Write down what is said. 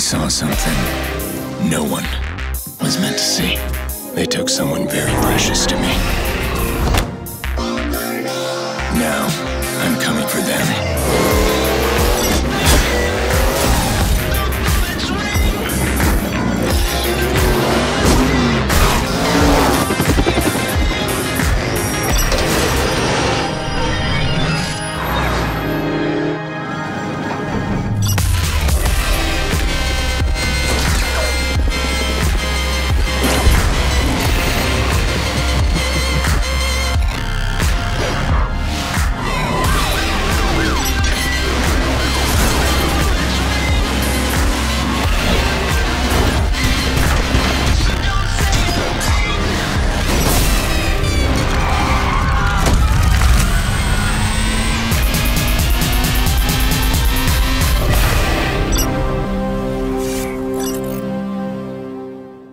saw something no one was meant to see. They took someone very precious to me. Now,